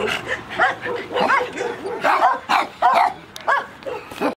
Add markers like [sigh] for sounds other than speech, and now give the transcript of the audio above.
Nope. [laughs]